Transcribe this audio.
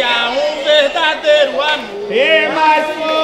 um verdadeiro amor. e mais um.